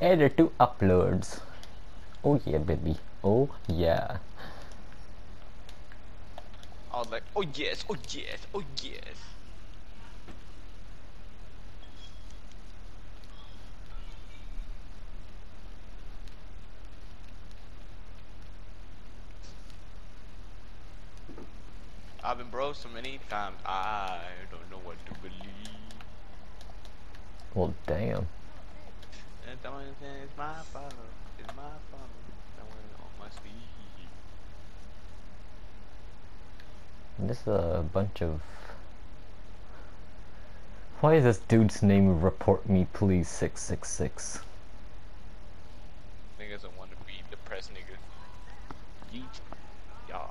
Added to uploads. Oh yeah, baby. Oh yeah. I was like, oh yes, oh yes, oh yes. I've been broke so many times, I don't know what to believe. Well, damn. And it's my fault, it's my. Someone on my sleeve. This is a bunch of. Why is this dude's name report me please 666? Niggas don't want to be depressed niggas. Yeet. Yeah.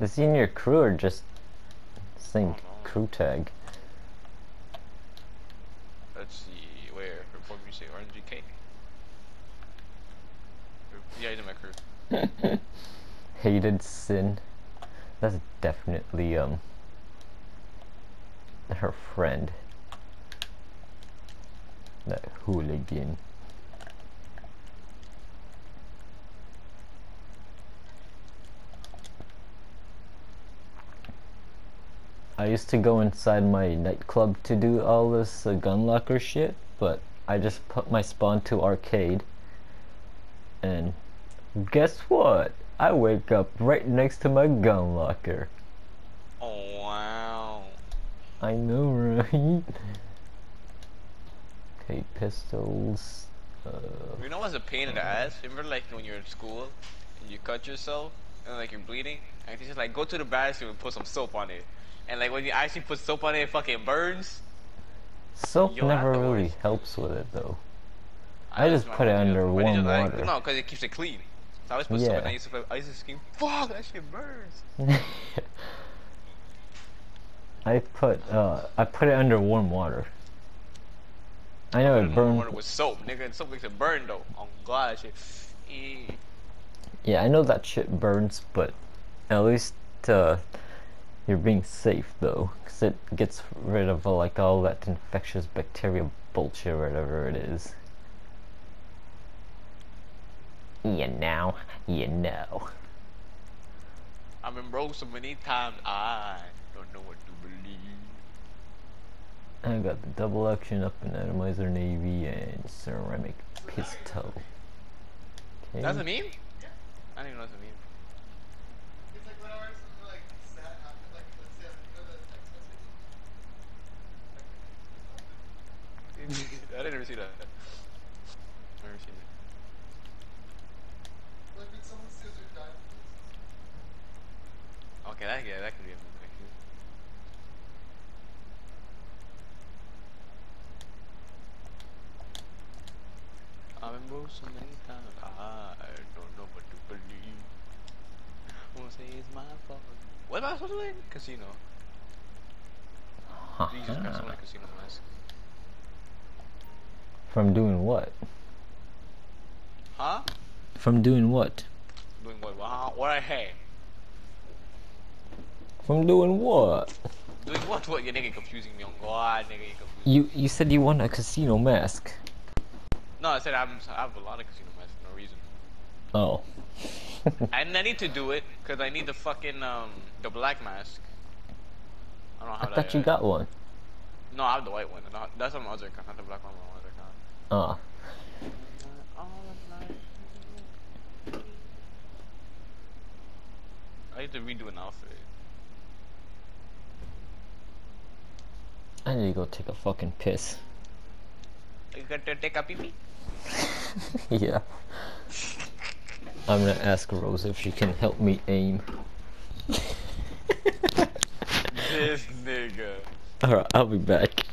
Is he in your crew or just same crew tag? Let's see, where? Say RNGK. Yeah, he's in my crew. Hated sin. That's definitely um her friend. That hooligan. I used to go inside my nightclub to do all this uh, gun locker shit, but I just put my spawn to arcade. And guess what? I wake up right next to my gun locker. Oh, wow. I know, right? Okay, pistols. Uh, You know what's a pain in the ass? Remember, like, when you're in school and you cut yourself and, like, you're bleeding? And it's just like, go to the bathroom and put some soap on it. And, like, when you actually put soap on it, it fucking burns. Soap Yo, never really helps with it though. I just put it I under warm just, like, water. no, because it keeps it clean. So I always put soap Yeah. and I used to, put, I used to scream, fuck, that shit burns. I put uh I put it under warm water. I know it Burn water burned. with soap, nigga, and soap makes it burn, though. Oh, God, that shit. Eh. Yeah, I know that shit burns, but at least uh you're being safe though, it gets rid of like all that infectious bacteria bullshit, or whatever it is. You know, you know. I've been broke so many times, I don't know what to believe. I got the double action up and atomizer navy and ceramic pistol. Okay. That's a meme? I don't even know that's a meme. It's like whenever something like sad happens, like let's say you know the text messaging. I didn't ever see that. I've never seen it. Like when someone steals your diamonds. Okay, that yeah, that could be a actually. I've been broke so many times, I don't know what to believe. Won't say it's my fault. What am I supposed to win? Casino. Jesus Christ, I want a casino mask. From doing what? Huh? From doing what? Doing what? Wow, what I had. From doing what? Doing what? What? You're nigga confusing me on God, nigga, you confusing You you said you want a casino mask. No, I said I'm, I have a lot of casino masks for no reason. Oh. And I need to do it because I need the fucking um the black mask. I don't I have that. thought you got one. No, I have the white one. That's on my other account, not the black one on my other account. Ah. I need to redo an outfit. I need to go take a fucking piss. You got to take a pee pee? yeah. I'm gonna ask Rose if she can help me aim. This nigga. Alright, I'll be back.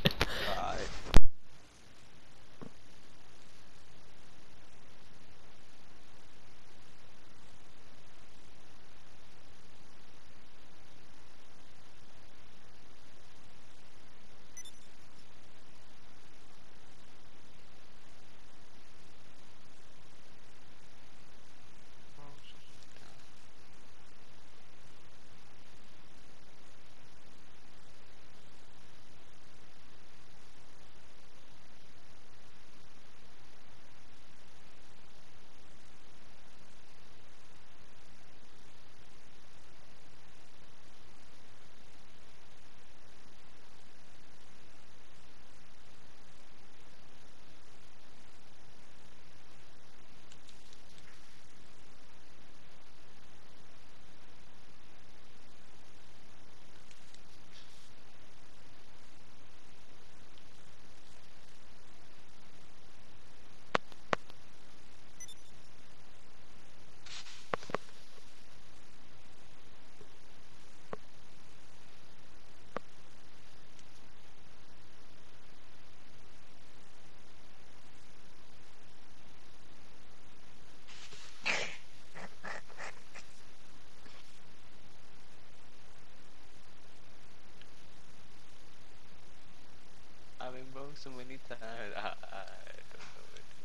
So many times. I, I don't know what to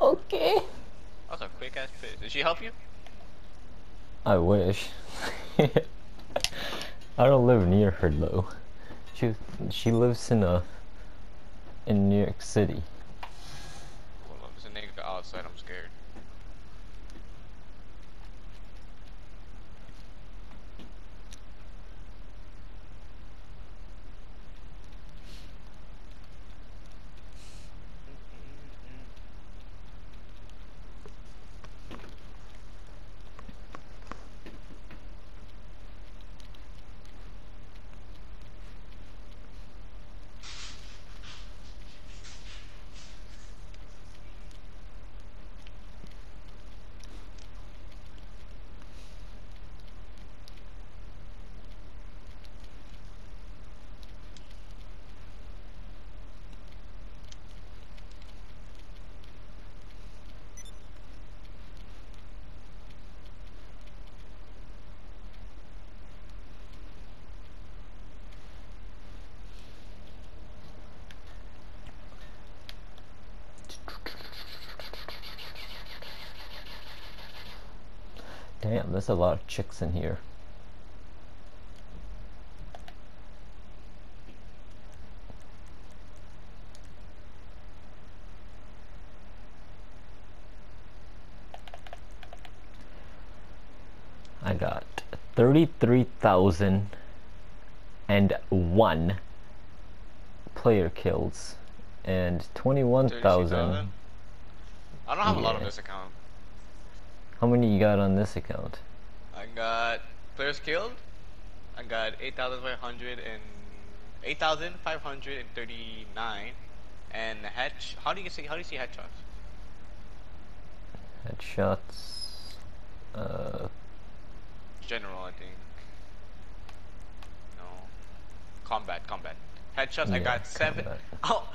do. Okay. That's a quick ass piss. Did she help you? I wish. I don't live near her though. She she lives in a in New York City. Hold on, there's a nigga outside. I'm scared. Damn, there's a lot of chicks in here. I got 33,001 player kills and 21,000. I don't have a lot on this account. How many you got on this account? I got players killed. I got 8,500 and 8,539 and head how do you say how do you see headshots? Headshots. Uh, General, I think. No. Combat, combat. Headshots I got 7 combat. Oh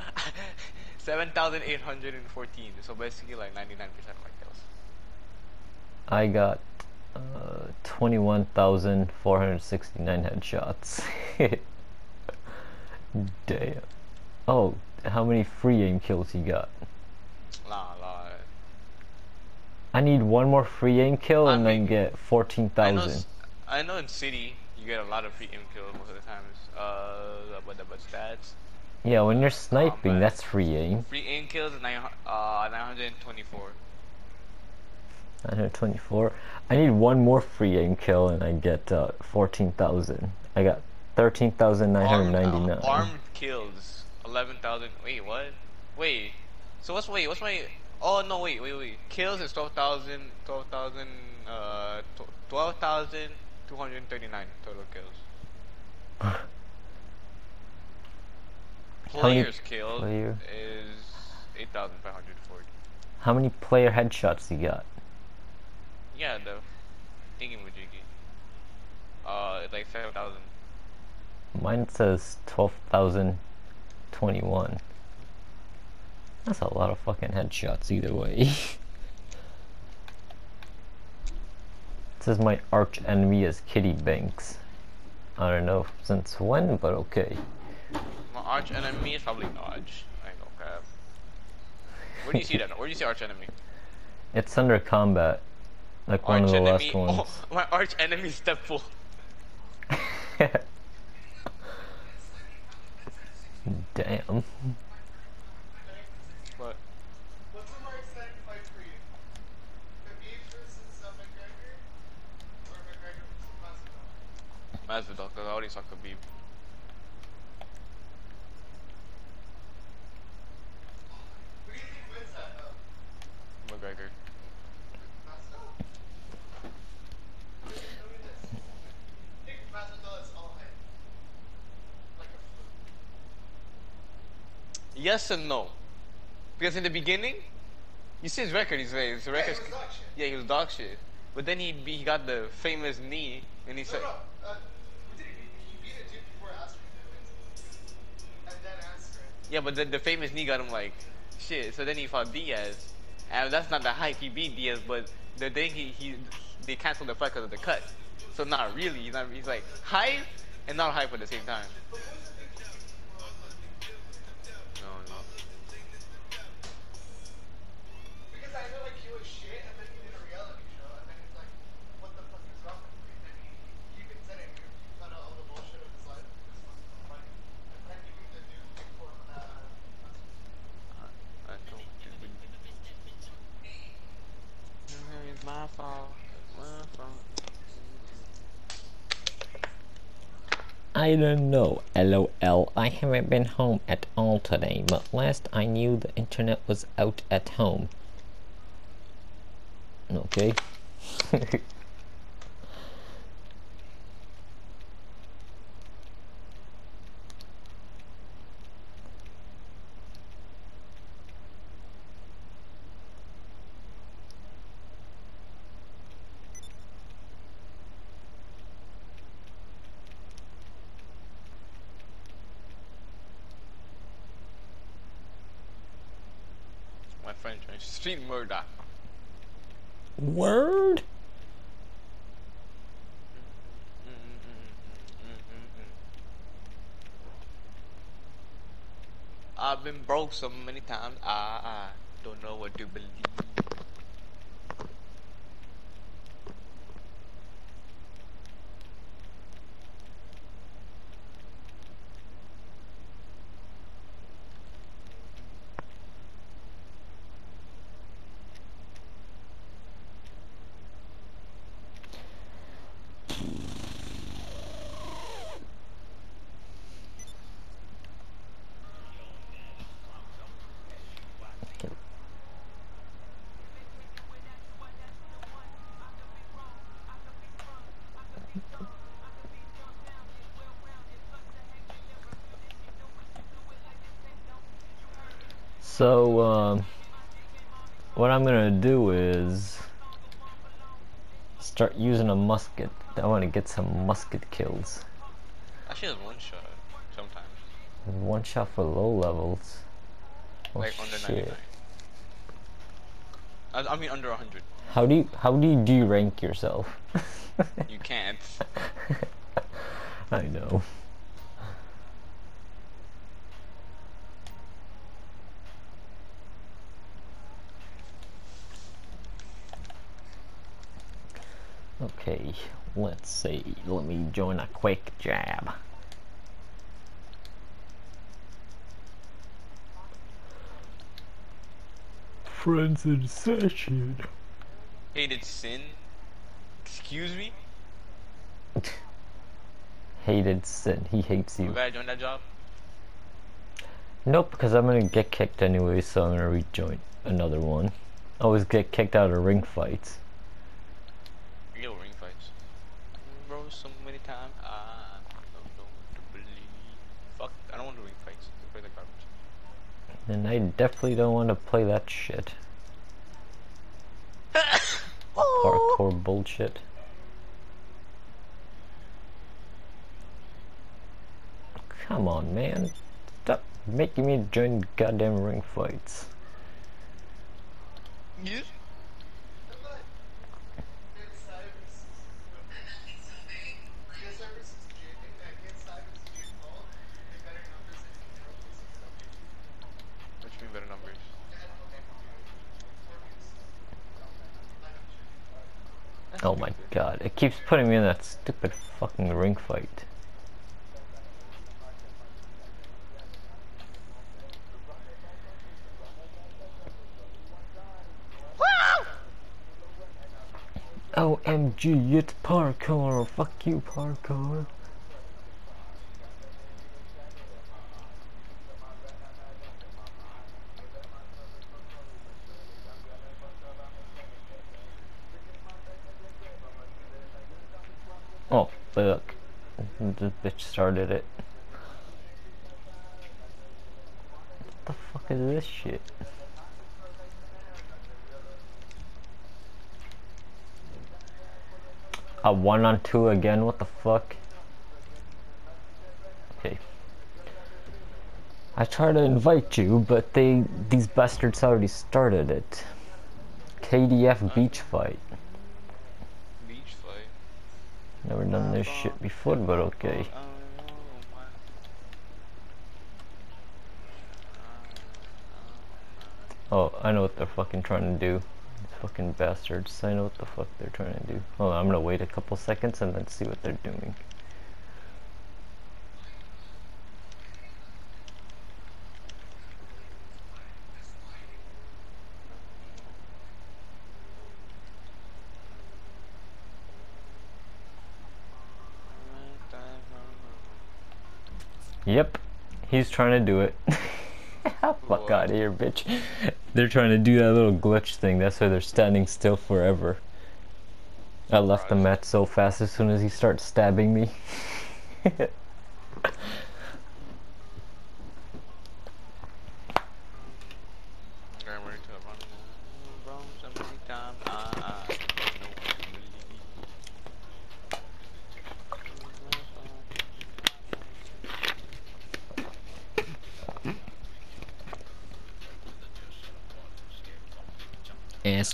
7,814. So basically like 99% of my kills. I got uh, 21,469 headshots. Damn. Oh, how many free aim kills you got? Nah, nah. I need one more free aim kill I and then mean, get I know, 14,000. s- I know in city you get a lot of free aim kills most of the times. Uh, but but stats. Yeah, when you're sniping, Combat. that's free aim. Free aim kills nine, uh 924. 924. I need one more free aim kill and I get uh, 14,000. I got Armed, 13,999. uh, armed kills 11,000. Wait, what? Wait. So what's wait? What's my? Oh no, wait, wait, wait. Kills is 12,000, 12,000, uh, 12,239 total kills. Players killed player- is 8,540. How many player headshots you got? Yeah, the thingy majiggy. Uh, it's like 7,000. Mine says 12,021. That's a lot of fucking headshots either way. it says my arch enemy is Kitty Banks. I don't know since when, but okay. My arch enemy is probably Dodge. I gonna cap. Where do you see that? Where do you see arch enemy? It's under combat. Like one Arch of the enemy. last ones. Oh, my arch enemy is Stepful. Damn. What? What's the more exciting fight for you? Khabib versus McGregor? Or McGregor versus Masvidal? Masvidal, because I already saw Khabib. Who do you think wins that though? McGregor. Masvidal? Tell me this. Think Masvidal Yes and no. Because in the beginning, you see his record. He's his Yeah, record. he was dog shit. Yeah, he was dog shit. But then he he got the famous knee, and he No, said, no. Uh, he? He beat a dude before Askren did it. And then Askren. yeah, but the, the famous knee got him like shit. So then he fought Diaz, and that's not the hype. He beat Diaz, but the thing he he they canceled the fight because of the cut. So not really. He's not. He's like hype and not hype at the same time. Mm-hmm, my fault. My fault. I don't know, lol. I haven't been home at all today, but last I knew the internet was out at home. Okay. My friend murder. Word? I've been broke so many times, I, I don't know what to believe. So, um, what I'm gonna do is start using a musket. I want to get some musket kills. Actually, has one shot sometimes, One shot for low levels. Oh, like under shit. 99. I, I mean under 100. How do you how do you de-rank yourself? You can't. I know. Okay, let's see. Let me join a quick jab. Friends in session. Hated sin. Excuse me. Hated sin. He hates You you. gotta join that job. Nope, because I'm gonna get kicked anyway, so I'm gonna rejoin another one. I always get kicked out of ring fights. Real ring fights. Bro, so many times. I don't know what to believe. Fuck, I don't want to ring fights. Let's play the And I definitely don't want to play that shit. Parkour bullshit. Come on, man. Stop making me join goddamn ring fights. Yes. What you mean better numbers? That's Oh my god, it keeps putting me in that stupid fucking ring fight. OMG, it's parkour. Fuck you, parkour. Oh, fuck. This bitch started it. What the fuck is this shit? A one on two again, what the fuck? Okay. I try to invite you, but they these bastards already started it. KDF beach fight. Never done this shit before, but okay. Oh, I know what they're fucking trying to do. These fucking bastards. I know what the fuck they're trying to do. Hold on, I'm gonna wait a couple seconds and then see what they're doing. Yep, he's trying to do it. Fuck out of here, bitch. They're trying to do that little glitch thing. That's why they're standing still forever. I left the match so fast as soon as he starts stabbing me.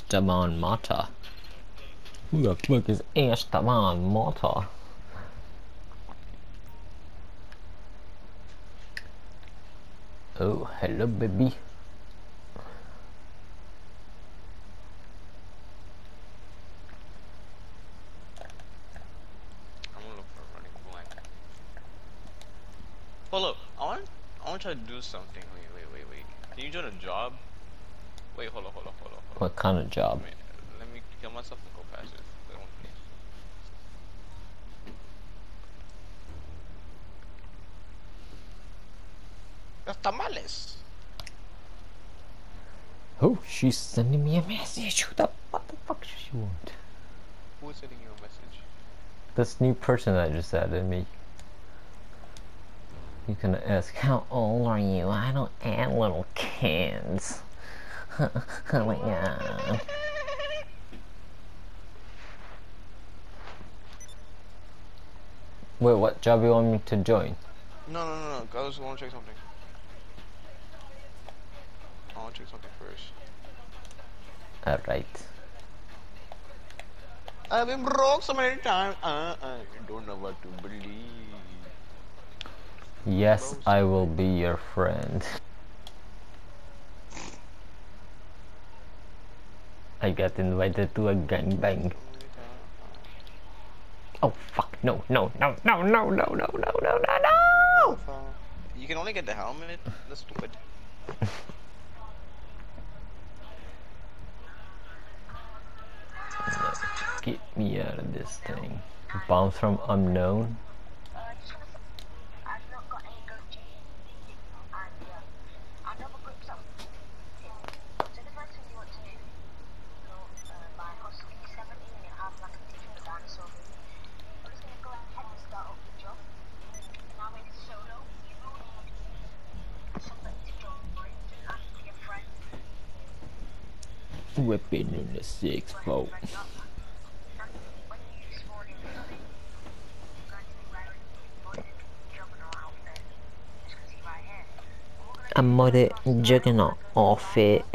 Esteban Mata? Who the fuck is Esteban Mata? Oh, hello, baby. Hello, I want, I want to do something with you. What kind of job? Wait, let me kill myself and go passive. I don't- Los tamales. Oh, she's sending me a message. Who the, what the fuck does she want? Who is sending you a message? This new person that just added me. You can ask, how old are you? I don't add little kids. Oh my god. Wait, what job you want me to join? No, no, no, no. I just want to check something. I want to check something first. Alright. I've been broke so many times. Uh, I don't know what to believe. Yes, I will be your friend. I got invited to a gangbang. Oh fuck, no, no, no, no, no, no, no, no, no, no, no! You can only get the helmet. That's stupid. Get me out of this thing. Bombs from unknown? whipping in the six fold. I'm more than juggernaut off it.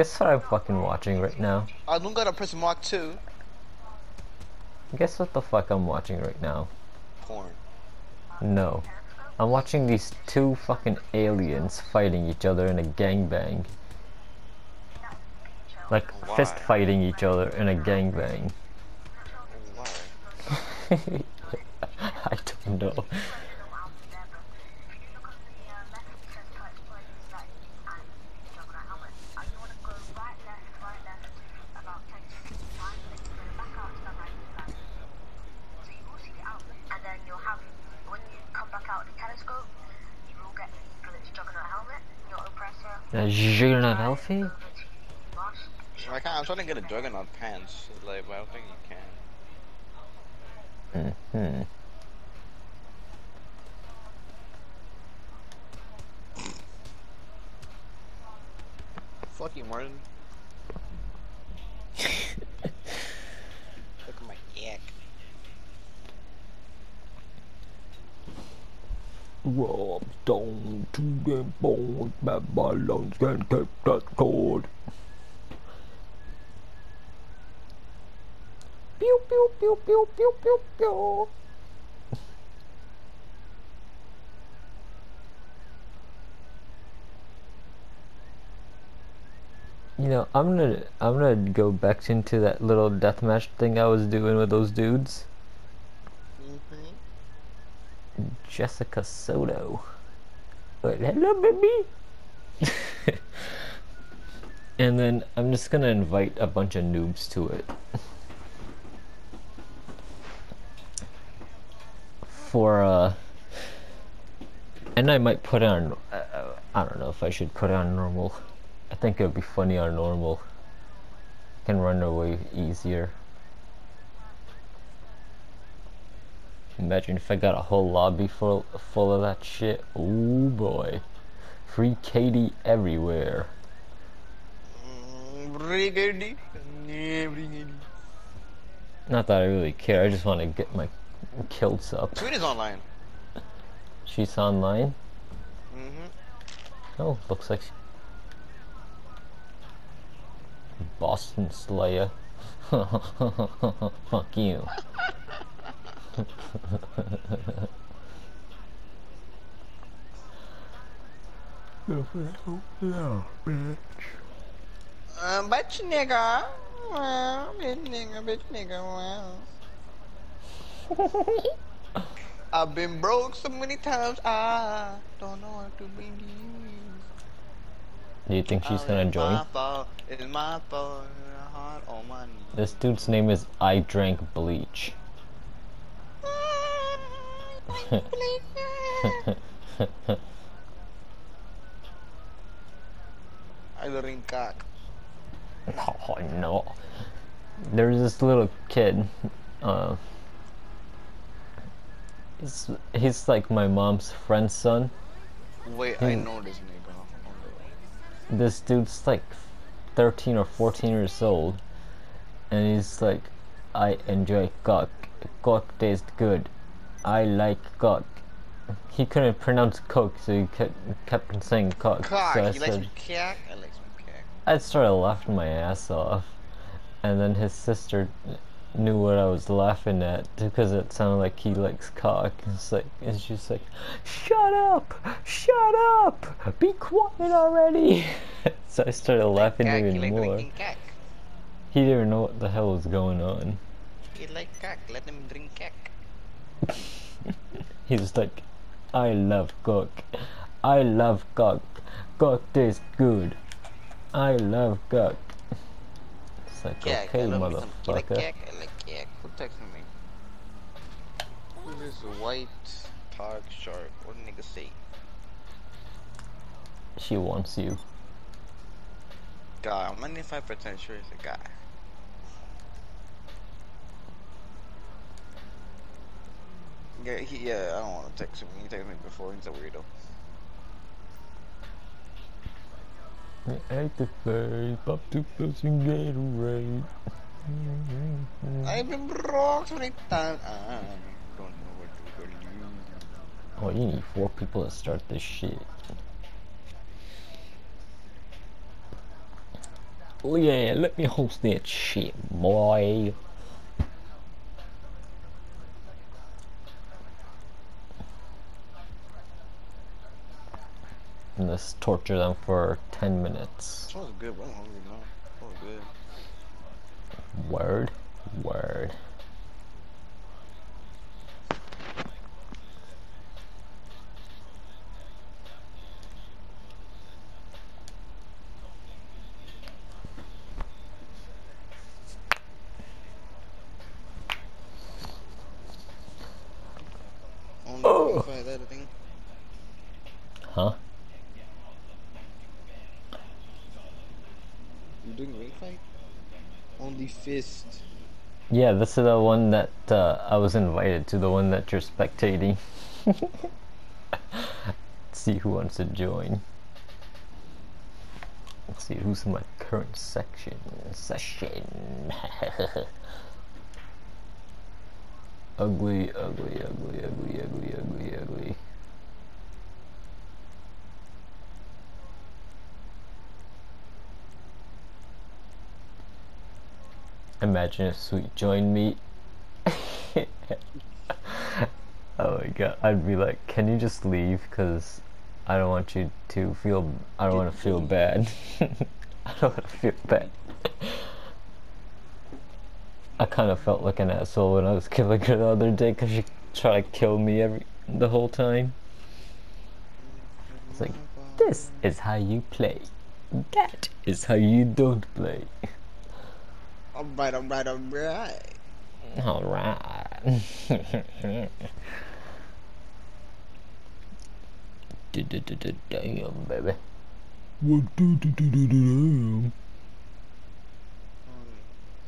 Guess what I'm fucking watching right now? I don't gotta press Mark 2. Guess what the fuck I'm watching right now? Porn. No. I'm watching these two fucking aliens fighting each other in a gangbang. Like, fist fighting each other in a gangbang. Why? I don't know. out the telescope, you will get Juggernaut helmet. The Juggernaut healthy? I can't, I'm trying to get a Juggernaut pants, like, but I don't think you can. Hmm Fuck you, Martin. Look at my dick. Rob down to the bone, my balloons can keep that cold. Pew pew pew pew pew pew pew. You know, I'm gonna I'm gonna go back into that little deathmatch thing I was doing with those dudes. Jessica Soto. Wait, hello, baby. and then I'm just gonna invite a bunch of noobs to it. For uh, and I might put on. Uh, uh, I don't know if I should put on normal. I think it would be funny on normal. Can run away easier. Imagine if I got a whole lobby full full of that shit. Oh boy. Free Katie everywhere. Mm, Brigady. Yeah, Not that I really care, I just want to get my kills up. Tweet is online. She's online? Mm-hmm. Oh, looks like she... Boston Slayer. Fuck you. Uh, bitch nigga. Wow, bitch nigga, bitch nigga, wow. I've been broke so many times, I don't know what to believe. Do you think she's gonna join? My fault, it's my fault, hard on my knees. This dude's name is I Drank Bleach. I drink cock. Oh no. There's this little kid. Uh, he's, he's like my mom's friend's son. Wait, I Hmm. know this nigga. This dude's like 13 or 14 years old. And he's like, I enjoy cock. Cock tastes good. I like cock. He couldn't pronounce coke, so he kept, kept saying cock. Cock, so I like some said, cack? I like some cack. I started laughing my ass off, and then his sister knew what I was laughing at because it sounded like he likes cock. It's like, and she's like, "Shut up! Shut up! Be quiet already!" so I started laughing cack, even more. cack. He didn't know what the hell was going on. You like cack, let him drink cack. He was like, "I love cock. I love cock. Cock tastes good. I love cock." It's like, Cack, okay, I love me some- like motherfucker. cack? Like cack. Who texted me? Who is this white targ shark? What did nigga say? She wants you. Guy, I'm 95% sure it's a guy. Yeah, he, yeah, I don't want to text him. He texted me before. He's a weirdo. I ate the face, pop two pills and get right. I've been broke so many times. I don't know what to believe. Oh, you need four people to start this shit. Oh yeah, let me host that shit, boy. And let's torture them for 10 minutes. Smells good, but I'm hungry now. Smells good. Word, word. Only Oh. five editing. Huh? doing ring fight? Only fist. Yeah, this is the one that uh, I was invited to, the one that you're spectating. see who wants to join. Let's see who's in my current section. Session. ugly, ugly, ugly, ugly, ugly, ugly, ugly. Imagine if Sweet joined me. oh my god, I'd be like, can you just leave? Because I don't want you to feel, I don't want to feel bad. I don't want to feel bad. I kind of felt like an asshole when I was killing her the other day because she tried to kill me every the whole time. It's like, this is how you play. That is how you don't play. Alright, alright, alright. Alright. Damn, baby. What do do do do do? Um,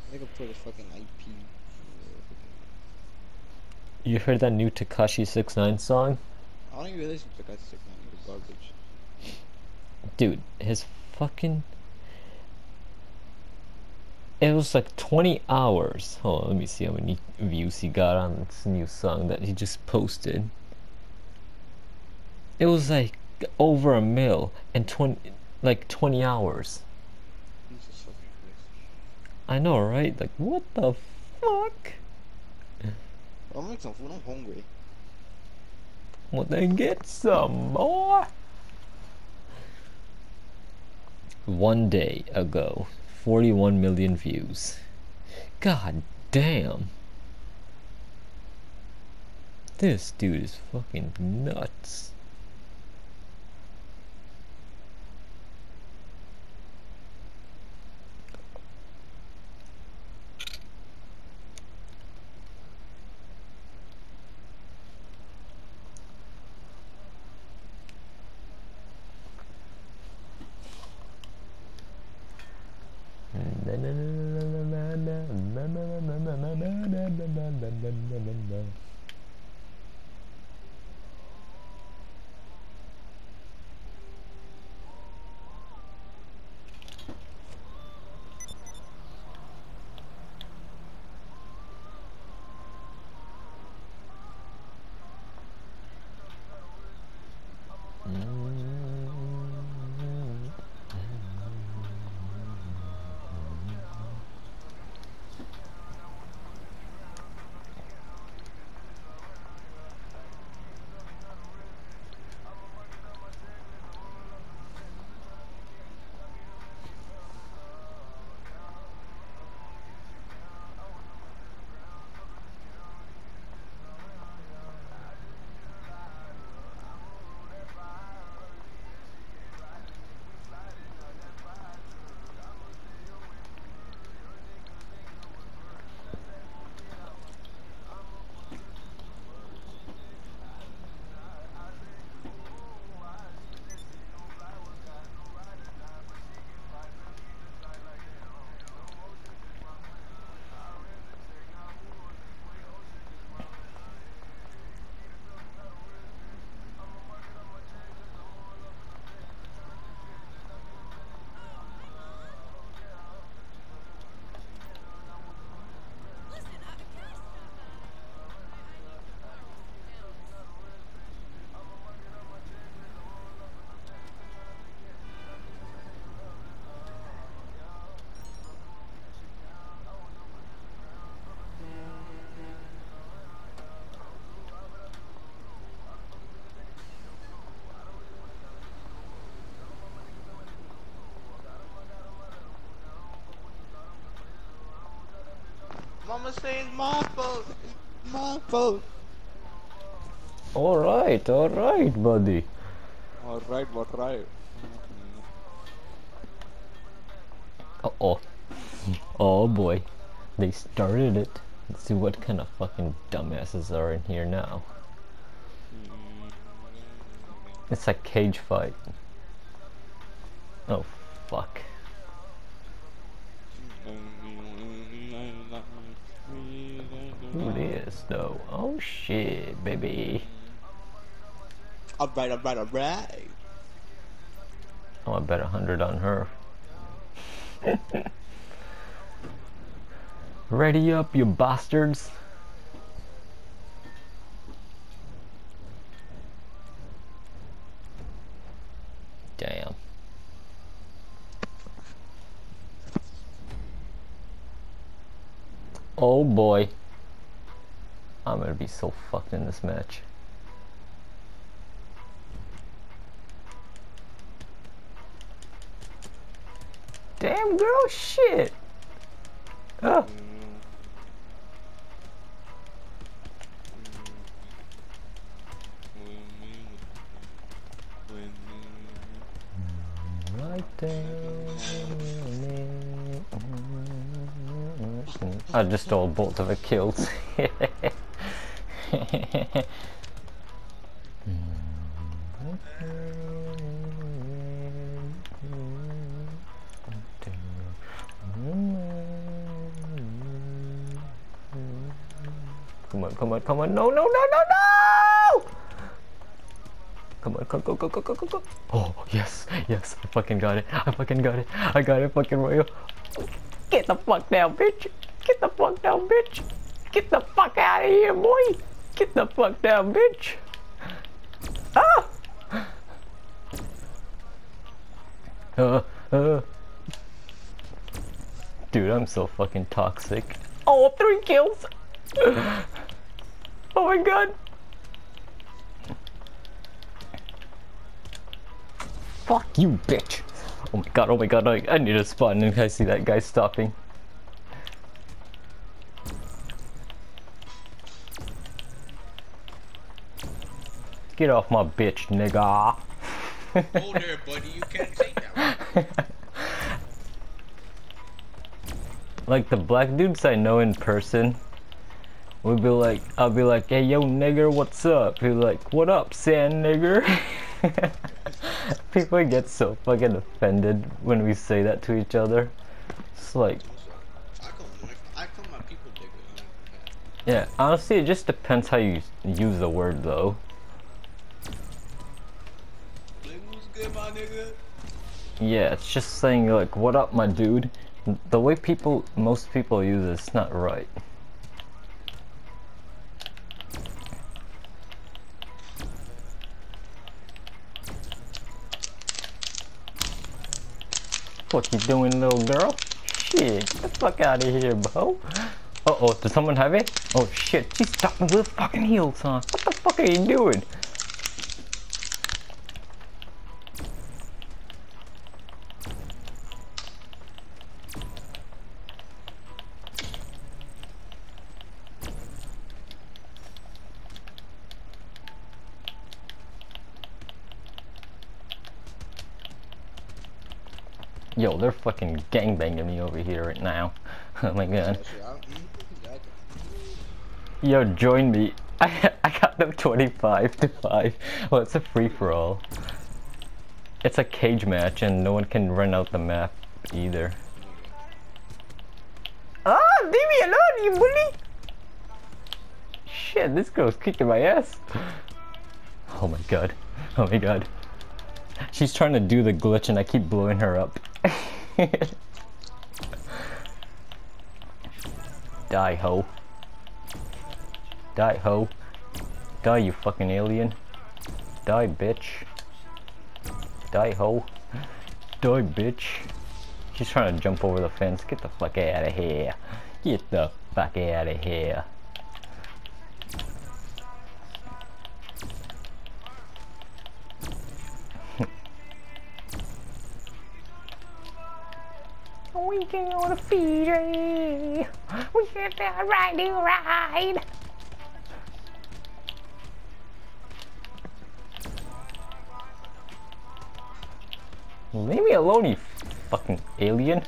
I think I put a fucking IP. You heard that new Tekashi 69 song? I don't even realize it's like I sick man, it's garbage. Dude, his fucking. It was like 20 hours. Hold on, let me see how many views he got on this new song that he just posted. It was like over a mil and 20, like 20 hours. I know, right? Like, what the fuck? I'll make some food, I'm hungry. Well, then get some more. One day ago, 41 million views. God damn. This dude is fucking nuts. Mama say it's my fault. It's my fault. Alright, alright, buddy. Alright, what right? Uh oh. Oh boy. They started it. Let's see what kind of fucking dumbasses are in here now. It's a cage fight. Oh, fuck. Who this though? Oh shit, baby. Alright, alright, alright. Oh, I bet a hundred on her. Ready up, you bastards. Damn. Oh boy. I'm gonna be so fucked in this match. Damn girl, shit. Oh. I just stole both of the kills. Come on, come on, come on. No, no, no, no, no! Come on, go, go, go, go, go, go, go. Oh, yes, yes, I fucking got it. I fucking got it. I got it, fucking royal. Get the fuck down, bitch. Get the fuck down, bitch. Get the fuck out of here, boy. Get the fuck down, bitch. Ah! Uh, uh. Dude, I'm so fucking toxic. Oh, three kills. oh my god. Fuck you, bitch. Oh my god, oh my god, I, I need to spawn and I see that guy stopping. Get off my bitch, nigga. Hold there, buddy. You can't take that one. like the black dudes I know in person we would be like, I'll be like, hey yo nigger, what's up? He'll be like, what up, sand nigger? People get so fucking offended when we say that to each other. It's like, I call my, I call my people digger. yeah, honestly, it just depends how you use the word though. Yeah, it's just saying like, what up, my dude? The way people, most people use it, it's not right. What you doing, little girl? Shit, get the fuck out of here, bro. Uh oh, does someone have it? Oh shit, she's stopping with fucking heels on. What the fuck are you doing? Yo, they're fucking gangbanging me over here right now. oh my god. Yo, join me. I, I got them 25 to 5. Well, it's a free for all. It's a cage match and no one can run out the map either. Ah, leave me alone, you bully! Shit, this girl's kicking my ass. Oh my god. Oh my god. She's trying to do the glitch and I keep blowing her up. Die, ho. Die, ho. Die, you fucking alien. Die, bitch. Die, ho. Die, bitch. She's trying to jump over the fence. Get the fuck out of here. Get the fuck out of here. We can go to Fiji. We can ride the ride. Leave me alone, you fucking alien.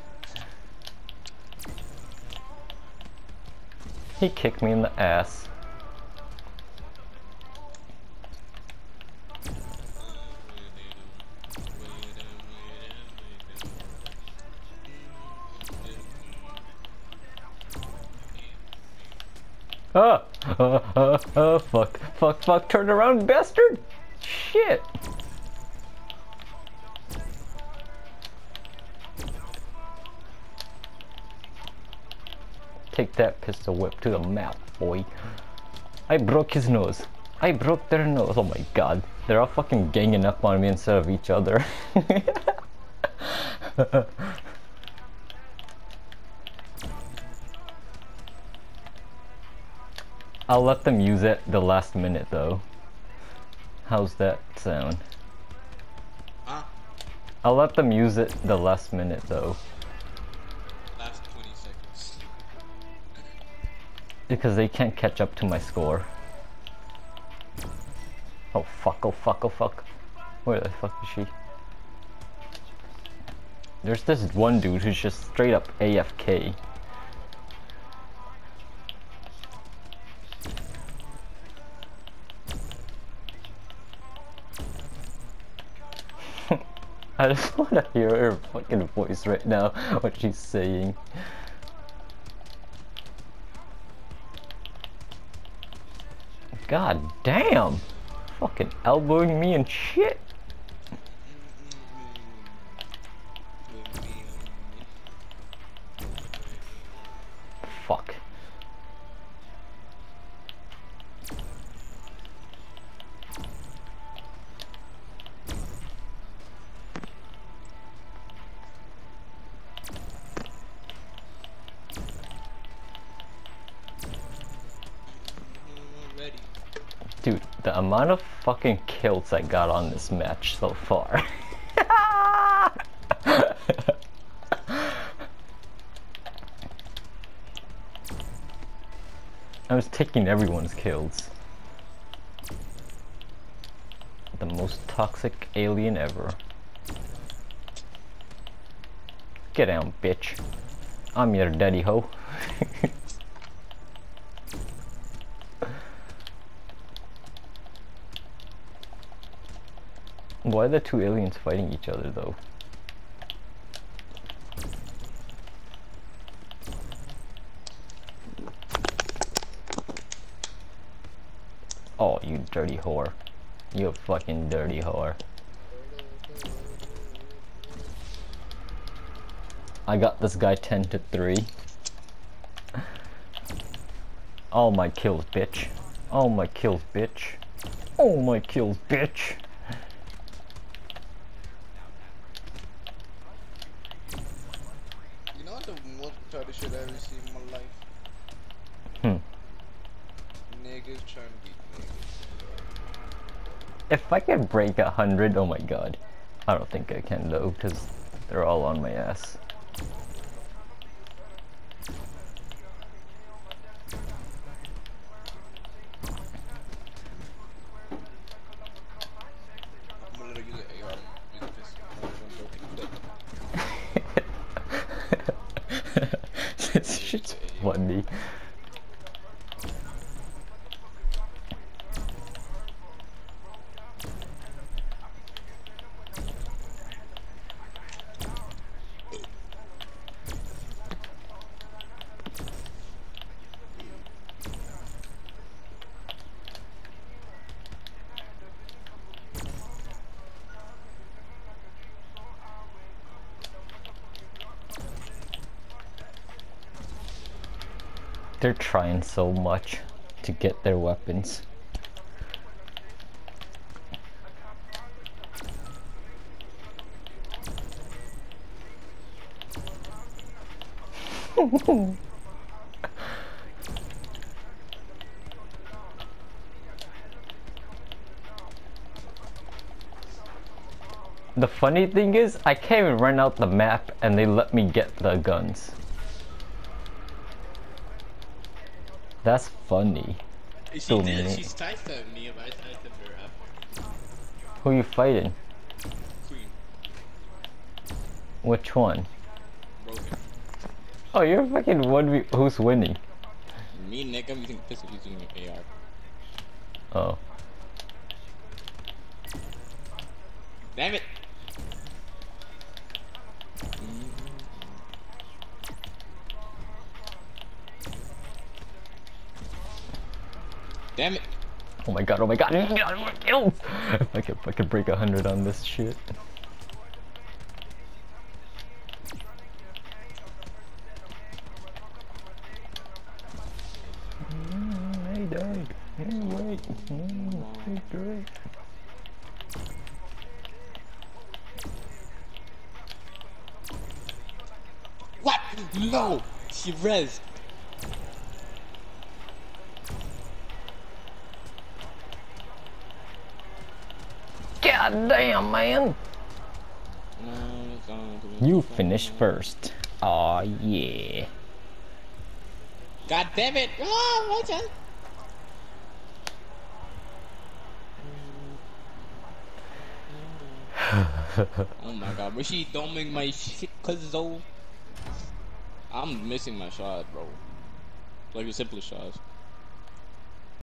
He kicked me in the ass. Ah, uh, uh, uh, fuck, fuck, fuck, turn around, bastard! Shit! Take that pistol whip to the mouth, boy. I broke his nose. I broke their nose. Oh my god. They're all fucking ganging up on me instead of each other. I'll let them use it the last minute though. How's that sound? Huh? I'll let them use it the last minute though. Last 20 seconds. Because they can't catch up to my score. Oh fuck, oh fuck, oh fuck. Where the fuck is she? There's this one dude who's just straight up AFK. I just want to hear her fucking voice right now, what she's saying. God damn! Fucking elbowing me and shit. Amount of fucking kills I got on this match so far. I was taking everyone's kills. The most toxic alien ever. Get down, bitch. I'm your daddy ho. Why are the two aliens fighting each other though? Oh, you dirty whore. You fucking dirty whore. I got this guy 10 to 3. All my kills, bitch. All my kills, bitch. All my kills, bitch. You know what the most retarded shit I ever seen in my life? Hmm. Niggas trying to beat niggas. If I can break a hundred, oh my god. I don't think I can though, because they're all on my ass. I'm gonna let They're trying so much to get their weapons. The funny thing is, I can't even run out the map and they let me get the guns. That's funny. She So did. mean. She sidestepped me, but I sidestepped her after. Who you fighting? Queen. Which one? Broken. Oh, you're fucking one. v- Who's winning? Me, Nick, I'm using pistol. He's using AR. Oh. Damn it! Damn it. Oh my god, oh my god. Ew. I could I could break a hundred on this shit. Mm, Hey Doug. Hey wait. Mm, Hey great. What? No! She res. God damn man. You finish first. Aw yeah. God damn it! Ah, my turn. oh my god, Rishi, don't make my shit cause though. I'm missing my shot, bro. Like the simplest shots.